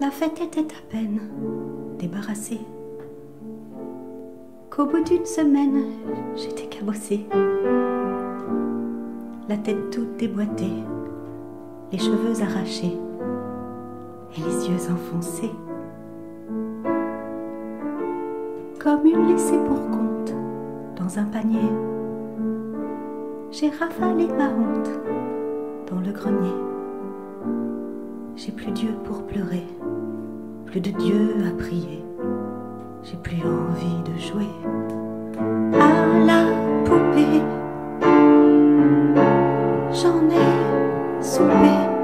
La fête était à peine débarrassée. Qu'au bout d'une semaine, j'étais cabossée. La tête toute déboîtée, les cheveux arrachés et les yeux enfoncés. Comme une laissée pour compte dans un panier, j'ai rafalé ma honte dans le grenier. J'ai plus Dieu pour pleurer, plus de Dieu à prier. J'ai plus envie de jouer à la poupée. J'en ai soupé.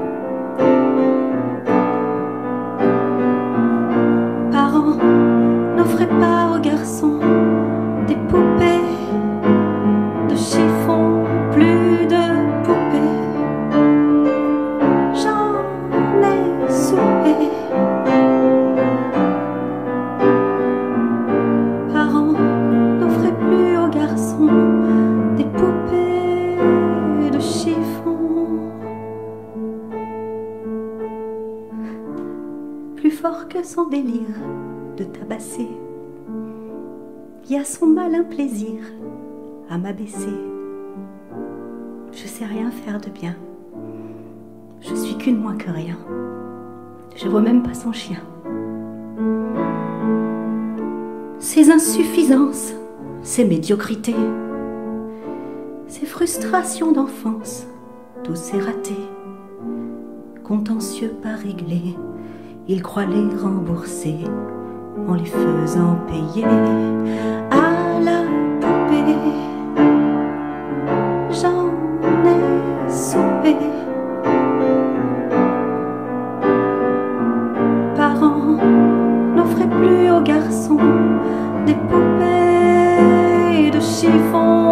Que son délire de tabasser, y a son malin plaisir à m'abaisser. Je sais rien faire de bien. Je suis qu'une moins que rien. Je vois même pas son chien. Ces insuffisances, ces médiocrités, ces frustrations d'enfance, tous ces ratés, contentieux pas réglés, il croit les rembourser en les faisant payer à la poupée. J'en ai soupé. Parents, n'offrez plus aux garçons des poupées de chiffon,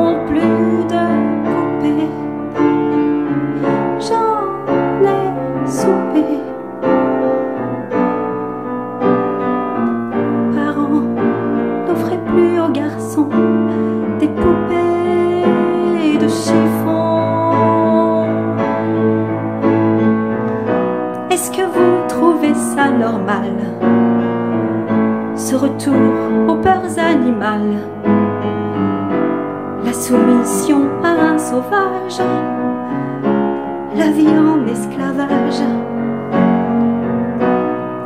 Est-ce que vous trouvez ça normal? Ce retour aux peurs animales. La soumission à un sauvage. La vie en esclavage.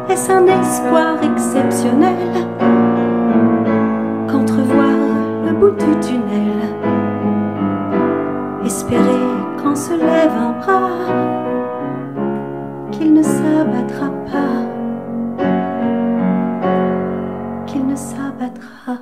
Est-ce un espoir exceptionnel? Qu'entrevoir le bout du tunnel? Qu'il ne s'abattra pas, qu'il ne s'abattra